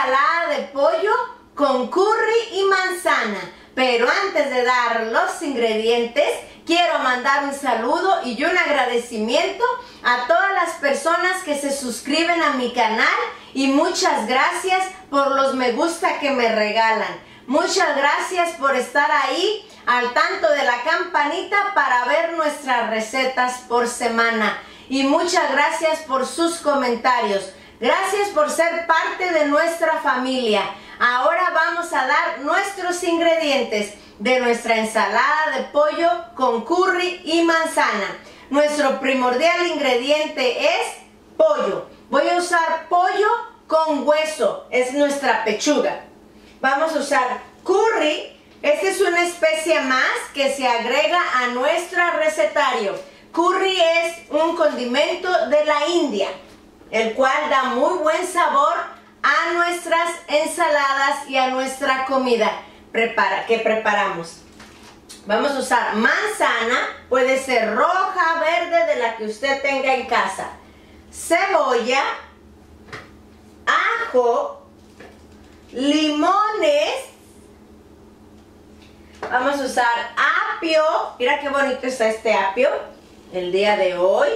ensalada de pollo con curry y manzana. Pero antes de dar los ingredientes, quiero mandar un saludo y un agradecimiento a todas las personas que se suscriben a mi canal y muchas gracias por los me gusta que me regalan. Muchas gracias por estar ahí al tanto de la campanita para ver nuestras recetas por semana. Y muchas gracias por sus comentarios. Gracias por ser parte de nuestra familia. Ahora vamos a dar nuestros ingredientes de nuestra ensalada de pollo con curry y manzana. Nuestro primordial ingrediente es pollo. Voy a usar pollo con hueso, es nuestra pechuga. Vamos a usar curry. Esta es una especie más que se agrega a nuestro recetario. Curry es un condimento de la India, el cual da muy buen sabor a nuestras ensaladas y a nuestra comida prepara, que preparamos. Vamos a usar manzana, puede ser roja, verde, de la que usted tenga en casa. Cebolla, ajo, limones. Vamos a usar apio. Mira qué bonito está este apio el día de hoy.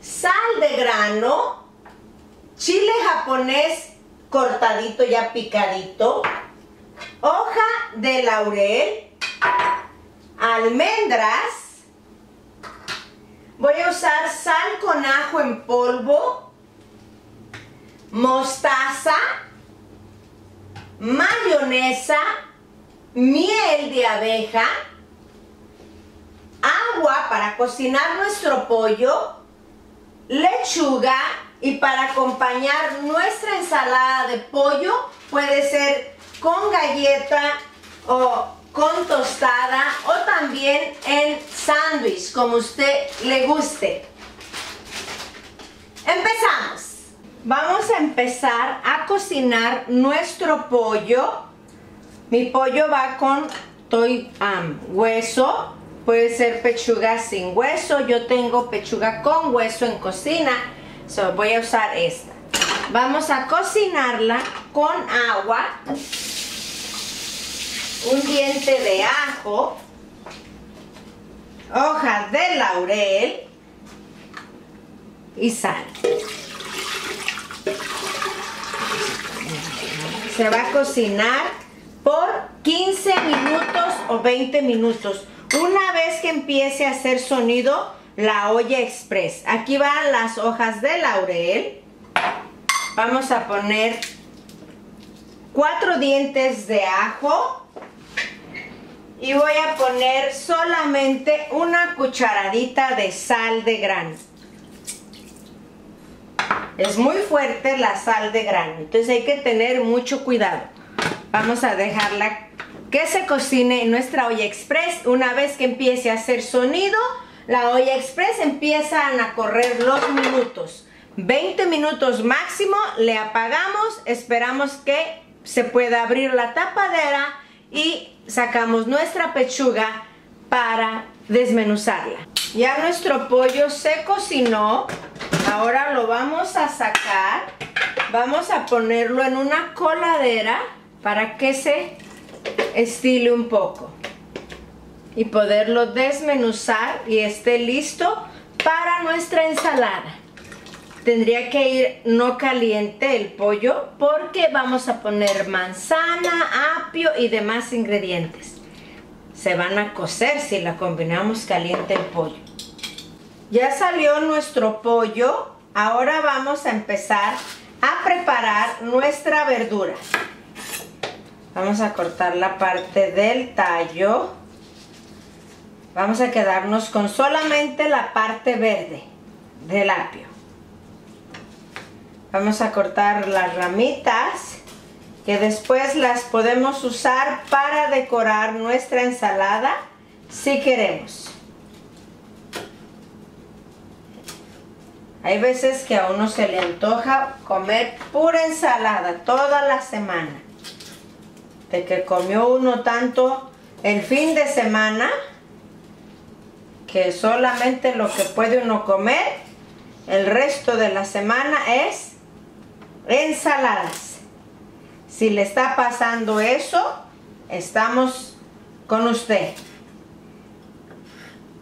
Sal de grano. Chile japonés cortadito ya picadito. Hoja de laurel. Almendras. Voy a usar sal con ajo en polvo. Mostaza mayonesa, miel de abeja, agua para cocinar nuestro pollo, lechuga y para acompañar nuestra ensalada de pollo puede ser con galleta o con tostada o también en sándwich como usted le guste. Empezamos. Vamos a empezar a cocinar nuestro pollo. Mi pollo va con toy, hueso. Puede ser pechuga sin hueso. Yo tengo pechuga con hueso en cocina. Voy a usar esta. Vamos a cocinarla con agua. Un diente de ajo. Hojas de laurel. Y sal. Se va a cocinar por 15 minutos o 20 minutos. Una vez que empiece a hacer sonido, la olla express. Aquí van las hojas de laurel. Vamos a poner cuatro dientes de ajo. Y voy a poner solamente una cucharadita de sal de grano. Es muy fuerte la sal de grano, entonces hay que tener mucho cuidado. Vamos a dejarla que se cocine en nuestra olla express. Una vez que empiece a hacer sonido, la olla express empiezan a correr los minutos. 20 minutos máximo, le apagamos, esperamos que se pueda abrir la tapadera y sacamos nuestra pechuga para desmenuzarla. Ya nuestro pollo se cocinó, Ahora lo vamos a sacar. Vamos a ponerlo en una coladera para que se estile un poco. Y poderlo desmenuzar y esté listo para nuestra ensalada. Tendría que ir no caliente el pollo porque vamos a poner manzana, apio y demás ingredientes. Se van a cocer si la combinamos caliente el pollo. Ya salió nuestro pollo. Ahora vamos a empezar a preparar nuestra verdura. Vamos a cortar la parte del tallo. Vamos a quedarnos con solamente la parte verde del apio. Vamos a cortar las ramitas que después las podemos usar para decorar nuestra ensalada si queremos. Hay veces que a uno se le antoja comer pura ensalada toda la semana. De que comió uno tanto el fin de semana que solamente lo que puede uno comer el resto de la semana es ensaladas. Si le está pasando eso, estamos con usted.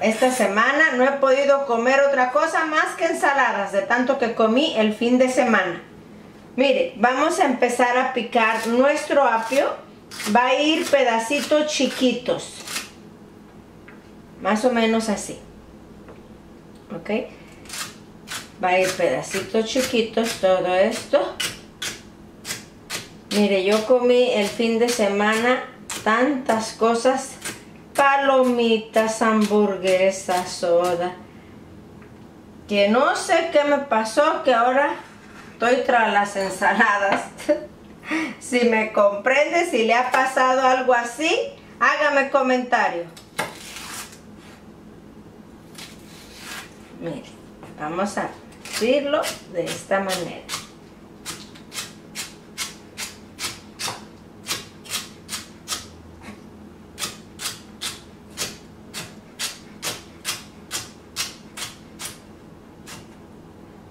Esta semana no he podido comer otra cosa más que ensaladas, de tanto que comí el fin de semana. Mire, vamos a empezar a picar nuestro apio. Va a ir pedacitos chiquitos. Más o menos así. ¿Ok? Va a ir pedacitos chiquitos todo esto. Mire, yo comí el fin de semana tantas cosas. Palomitas, hamburguesas, soda. Que no sé qué me pasó, que ahora estoy tras las ensaladas. si me comprende, si le ha pasado algo así, hágame comentario. Mire, vamos a abrirlo de esta manera.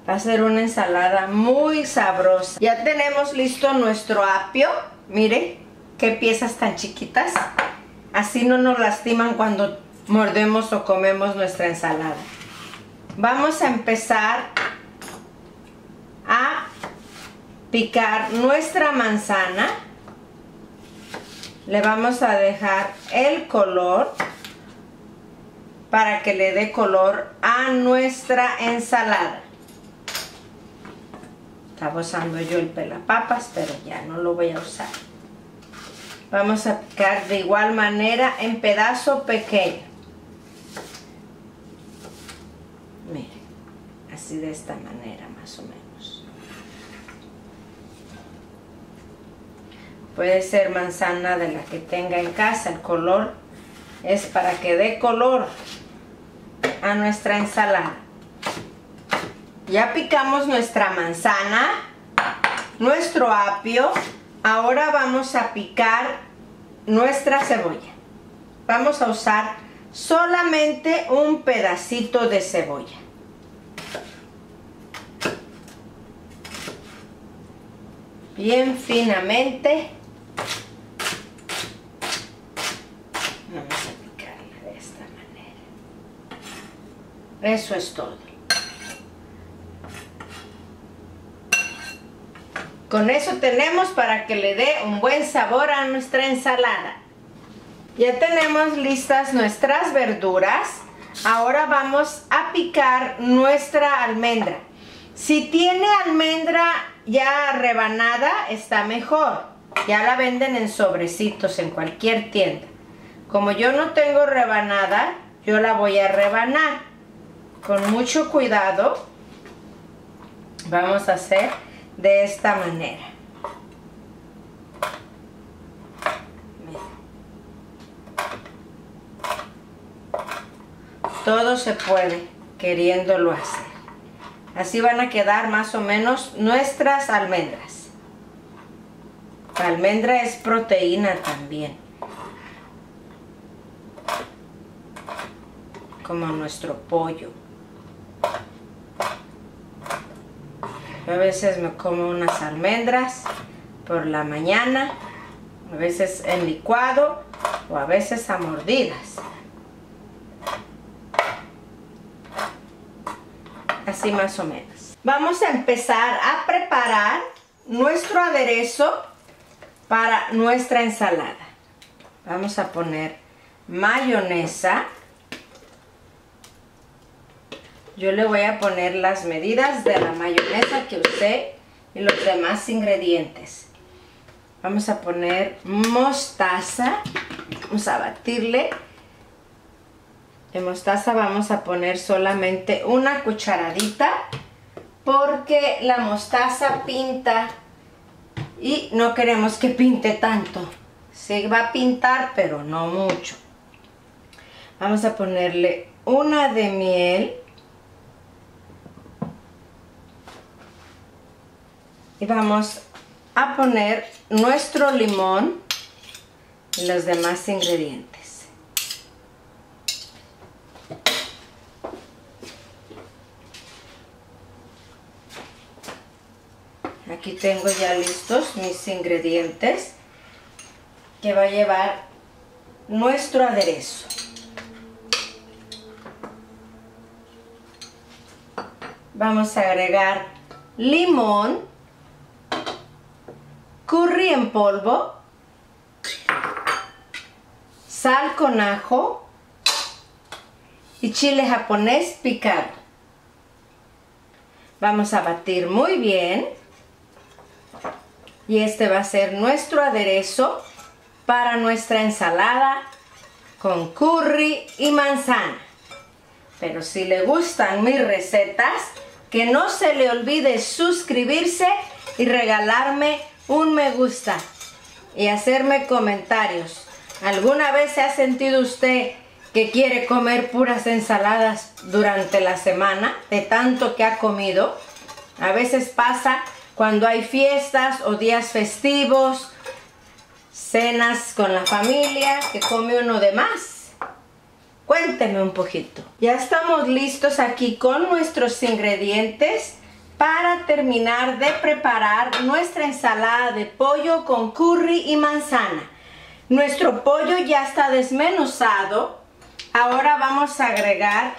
Va a ser una ensalada muy sabrosa. Ya tenemos listo nuestro apio. Mire, qué piezas tan chiquitas. Así no nos lastiman cuando mordemos o comemos nuestra ensalada. Vamos a empezar a picar nuestra manzana. Le vamos a dejar el color para que le dé color a nuestra ensalada. Estaba usando yo el pelapapas, pero ya no lo voy a usar. Vamos a picar de igual manera en pedazo pequeño. De esta manera más o menos. Puede ser manzana de la que tenga en casa. El color es para que dé color a nuestra ensalada. Ya picamos nuestra manzana, nuestro apio. Ahora vamos a picar nuestra cebolla. Vamos a usar solamente un pedacito de cebolla. Bien finamente. Vamos a picarla de esta manera. Eso es todo. Con eso tenemos para que le dé un buen sabor a nuestra ensalada. Ya tenemos listas nuestras verduras. Ahora vamos a picar nuestra almendra. Si tiene almendra ya rebanada, está mejor. Ya la venden en sobrecitos en cualquier tienda. Como yo no tengo rebanada, yo la voy a rebanar. Con mucho cuidado vamos a hacer de esta manera. Todo se puede queriéndolo hacer. Así van a quedar más o menos nuestras almendras. La almendra es proteína también. Como nuestro pollo. a veces me como unas almendras por la mañana, a veces en licuado o a veces a mordidas. Más o menos. Vamos a empezar a preparar nuestro aderezo para nuestra ensalada. Vamos a poner mayonesa. Yo le voy a poner las medidas de la mayonesa que usé y los demás ingredientes. Vamos a poner mostaza. Vamos a batirle de mostaza vamos a poner solamente una cucharadita porque la mostaza pinta y no queremos que pinte tanto. Se va a pintar pero no mucho. Vamos a ponerle una de miel. Y vamos a poner nuestro limón y los demás ingredientes. Aquí tengo ya listos mis ingredientes que va a llevar nuestro aderezo. Vamos a agregar limón, curry en polvo, sal con ajo y chile japonés picado. Vamos a batir muy bien y este va a ser nuestro aderezo para nuestra ensalada con curry y manzana. Pero si le gustan mis recetas, que no se le olvide suscribirse y regalarme un me gusta y hacerme comentarios. ¿Alguna vez se ha sentido usted que quiere comer puras ensaladas durante la semana de tanto que ha comido? A veces pasa cuando hay fiestas o días festivos, cenas con la familia, que come uno de más. Cuénteme un poquito. Ya estamos listos aquí con nuestros ingredientes para terminar de preparar nuestra ensalada de pollo con curry y manzana. Nuestro pollo ya está desmenuzado. Ahora vamos a agregar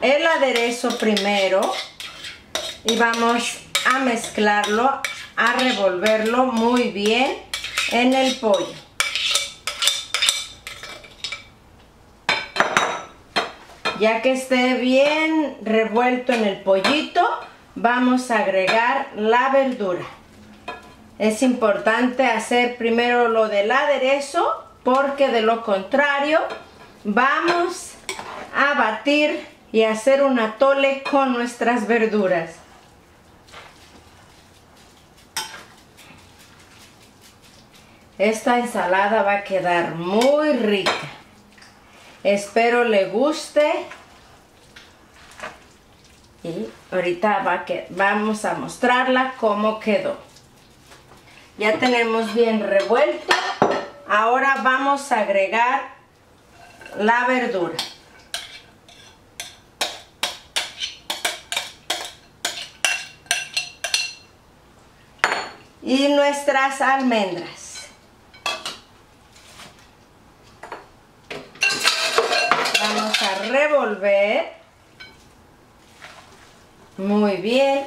el aderezo primero y vamos a mezclarlo, a revolverlo muy bien en el pollo. Ya que esté bien revuelto en el pollito, vamos a agregar la verdura. Es importante hacer primero lo del aderezo porque de lo contrario vamos a batir y hacer un atole con nuestras verduras. Esta ensalada va a quedar muy rica. Espero le guste. Y ahorita va que, vamos a mostrarla cómo quedó. Ya tenemos bien revuelto. Ahora vamos a agregar la verdura. Y nuestras almendras. Revolver. Muy bien.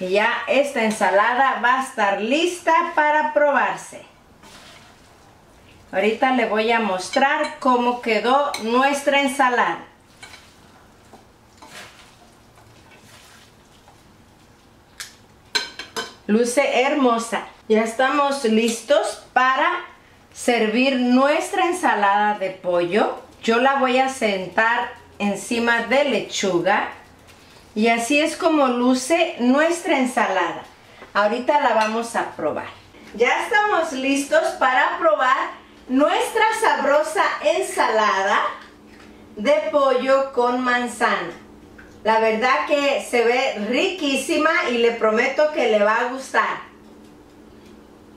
Y ya esta ensalada va a estar lista para probarse. Ahorita le voy a mostrar cómo quedó nuestra ensalada. Luce hermosa. Ya estamos listos para servir nuestra ensalada de pollo yo la voy a sentar encima de lechuga y así es como luce nuestra ensalada. Ahorita la vamos a probar. Ya estamos listos para probar nuestra sabrosa ensalada de pollo con manzana. La verdad que se ve riquísima y le prometo que le va a gustar.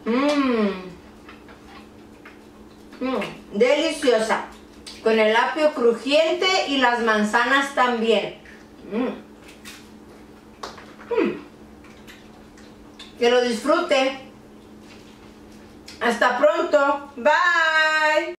Mmm. Mmm. Deliciosa con el apio crujiente y las manzanas también. Mm. Mm. Que lo disfrute. Hasta pronto. Bye.